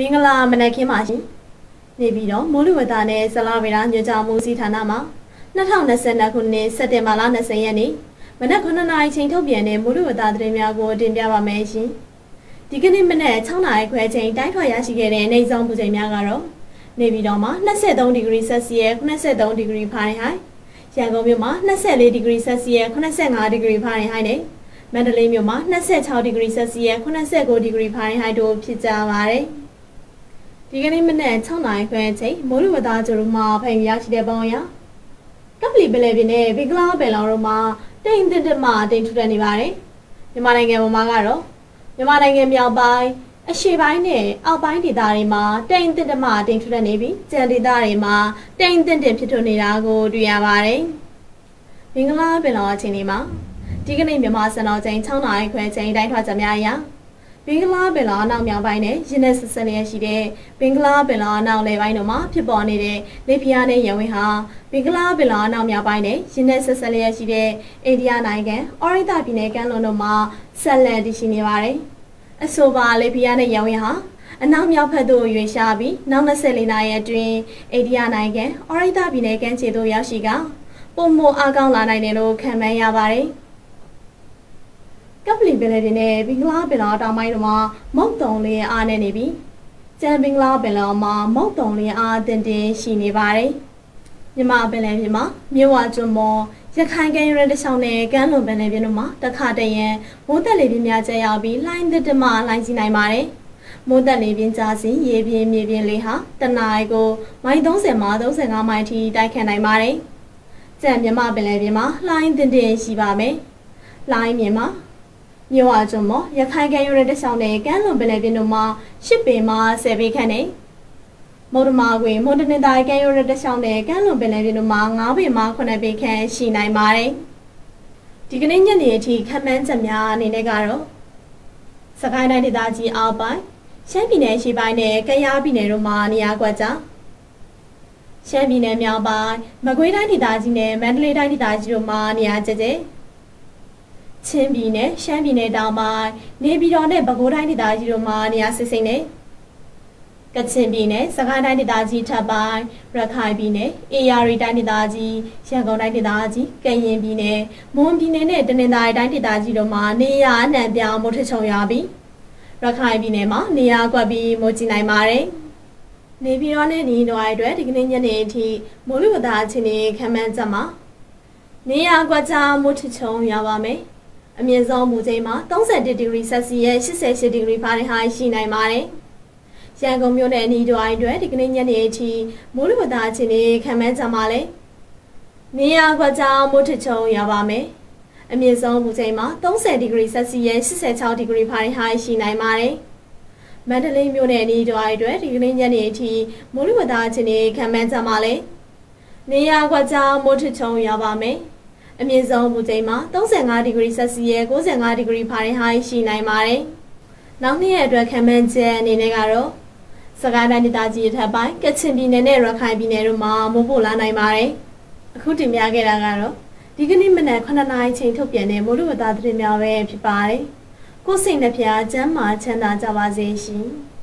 မင်္ဂလာမနက်ခင်းပါရှင်နေပြီးတော့မိုးလေဝသနဲ့ဇလဗေဒညွှန်ကြားမှုစီဌာနမှာ2022ခုနှစ်စက်တင်ဘာလ20ရက်နေ့မနက်9:00နာရီချိန်ထုတ်ပြန်တဲ့မိုးလေဝသသတင်းများကိုတင်ပြပါမယ်ရှင်ဒီကနေ့မနက်6:00နာရီခွဲချိန်တိုင်းထွာရရှိခဲ့တဲ့နေဆောင်ပူချိန်များကတော့နေပြီးတော့မှ23ဒီဂရီဆက်စီယက်83ဒီဂရီဖာရင်ဟိုက်ရန်ကုန်မြို့မှာ24ဒီဂရီဆက်စီယက်85ဒီဂရီဖာရင်ဟိုက်နဲ့မန္တလေးမြို့မှာ26ဒီဂရီဆက်စီယက်89ဒီဂရီဖာရင်ဟိုက်တို့ဖြစ်ကြပါတယ်။ ဒီကနေ့မနက်6နာရီခွဲအချိန်မိုးလေဝသကြိုမှာဖိန်ရရှိတဲ့ပုံရကပလီပလဲပြင်းနဲ့ဘီကလာဘယ်လောင်တို့မှာတိမ်တစ်တစ်မှတိမ်ထူထပ်နေပါတယ်မြန်မာနိုင်ငံပေါ်မှာကတော့မြန်မာနိုင်ငံမြောက်ပိုင်းအရှေ့ပိုင်းနဲ့အောက်ပိုင်းဒေသတွေမှာတိမ်တစ်တစ်မှတိမ်ထူထပ်နေပြီးကြံဒေသတွေမှာတိမ်တစ်တစ်ဖြစ်ထွန်းနေတာကိုတွေ့ရပါတယ်ဘင်္ဂလားပင်လယ်အချိန်ဒီမှာဒီကနေ့မြန်မာစံတော်ချိန်6နာရီခွဲချိန်တိုင်းထွာကြများအရာ ဘင်္ဂလားပင်လယ်အနောက်မြောက်ပိုင်းနဲ့ရင်းနှက်ဆက်ဆက်လျက်ရှိတဲ့ဘင်္ဂလားပင်လယ်အနောက်လယ်ပိုင်းတို့မှာဖြစ်ပေါ်နေတဲ့လေပြင်းနဲ့ရဝင်းဟာဘင်္ဂလားပင်လယ်အနောက်မြောက်ပိုင်းနဲ့ရင်းနှက်ဆက်ဆက်လျက်ရှိတဲ့အိန္ဒိယနိုင်ငံအော်ရိတာပြည်နယ်ကမ်းလွန်တို့မှာဆက်လက်တည်ရှိနေပါတယ်။အဆိုပါလေပြင်းနဲ့ရဝင်းဟာအနောက်မြောက်ဘက်သို့ရွေ့ရှားပြီးနောက်24နာရီအတွင်းအိန္ဒိယနိုင်ငံအော်ရိတာပြည်နယ်ကမ်းခြေသို့ရောက်ရှိကပုံမအားကောင်းလာနိုင်တယ်လို့ခန့်မှန်းရပါတယ်။ ကပလီပင်လယ်တွေနဲ့ဘင်္ဂလားပင်လယ်တောင်ပိုင်းတို့မှာမုတ်တုံလေးအားနေနေပြီးကျန်ဘင်္ဂလားပင်လယ်မှာမုတ်တုံလေးအားတင်တင်ရှိနေပါတယ်မြမပင်လယ်ပြင်မှာမြဝကျွန်းမော်ရခိုင်ကမ်းရိုးတချောင်းနဲ့ကမ်းလွန်ပင်လယ်ပြင်တို့မှာတခါတရံမိုးတက်လေပြင်းများကျရောက်ပြီးလှိုင်းသစ်တမလှိုင်းစီနိုင်ပါတယ်မိုးတက်လေပြင်းကြားစီရေပြင်းမြေပြင်းလေးဟာတနအီကိုမိုင်30မှ35မိုင်ထိတိုက်ခတ်နိုင်ပါတယ်ကျန်မြမပင်လယ်ပြင်မှာလှိုင်းတင်တင်ရှိပါမယ်လှိုင်းမြင်မှာ မြို့ဝကျွန်းမော်ရခိုင်ကမ်းရိုးတဲ့တချောင်းနဲ့ကမ်းလွန်ပင်လယ်ပြင်တို့မှာရှစ်ပင်မှာဆယ်ပေခန့်နဲ့မုဒ္ဓမာကွေမွန်တနင်္သာရီကမ်းရိုးတဲ့တချောင်းနဲ့ကမ်းလွန်ပင်လယ်ပြင်တို့မှာ9ပေမှာ9ပေခန့်ရှိနိုင်ပါတယ်ဒီကနေ့ညနေအထိခန့်မှန်းချက်များအနေနဲ့ကတော့စကိုင်းတိုင်းဒေသကြီးအောက်ပိုင်းရှမ်းပြည်နယ်ရှေ့ပိုင်းနဲ့ကယားပြည်နယ်တို့မှာနေရာကွက်ကြရှမ်းပြည်နယ်မြောက်ပိုင်းမကွေးတိုင်းဒေသကြီးနဲ့မန္တလေးတိုင်းဒေသကြီးတို့မှာနေရာကျကျ ချင်းပြည်နယ်ရှမ်းပြည်နယ်တောင်ပိုင်းနေပြည်တော်နဲ့ပဲခူးတိုင်းဒေသကြီးတို့မှာနေရာစစ်စိမ့်နေကချင်ပြည်နယ်စကိုင်းတိုင်းဒေသကြီးထပ်ပိုင်းရခိုင်ပြည်နယ်အေရရီတိုင်းဒေသကြီးရန်ကုန်တိုင်းဒေသကြီးကရင်ပြည်နယ်မွန်ပြည်နယ်နဲ့တနင်္သာရီတိုင်းဒေသကြီးတို့မှာနေရာအနှံ့ပြောင်းမိုးထချုံရပြီးရခိုင်ပြည်နယ်မှာနေရာကွက်ပြီးမိုးကြီးနိုင်ပါတယ်နေပြည်တော်နဲ့ညီတော်အတွက်ဒီကနေ့ညနေအထိမိုးလေဝသအခြေအနေခန့်မှန်းချက်မှာနေရာကွက်ကြားမိုးထချုံရပါမယ်။ အမြင့်ဆုံးမူချိန်မှာ31ဒီဂရီဆက်စီယက်88ဒီဂရီဖာရင်ဟိုက်ရှိနိုင်ပါတယ်။ရန်ကုန်မြို့နယ်အနီးတွိုင်းအတွက်ဒီကနေ့ညနေအထိမိုးလေဝသအခြေအနေခံမှန်းကြပါလဲ။နေရာကွက်ကြောင်မိုးထချုံရပါမယ်။အမြင့်ဆုံးမူချိန်မှာ30ဒီဂရီဆက်စီယက်86ဒီဂရီဖာရင်ဟိုက်ရှိနိုင်ပါတယ်။မန္တလေးမြို့နယ်အနီးတွိုင်းအတွက်ဒီကနေ့ညနေအထိမိုးလေဝသအခြေအနေခံမှန်းကြပါလဲ။နေရာကွက်ကြောင်မိုးထချုံရပါမယ်။ အမြင့်ဆုံးမူချိန်မှာ35ဒီဂရီဆက်စီယက်65ဒီဂရီဖာရင်ဟိုက်ရှိနိုင်ပါတယ်။နောက်နှစ်ရက်အတွက်ခံမှန်းချက်အနေနဲ့ကတော့စကိုင်းတိုင်းဒေသကြီးထပ်ပိုင်းကချင်ပြည်နယ်နဲ့ရခိုင်ပြည်နယ်တို့မှာမိုးပိုလာနိုင်ပါတယ်။အခုတင်ပြခဲ့တာကတော့ဒီကနေ့မနက်9နာရီချိန်ထုတ်ပြန်တဲ့မိုးလေဝသသတင်းများပဲဖြစ်ပါတယ်။ကိုယ်စိတ်နှပြချမ်းမာချမ်းသာကြပါစေရှင်။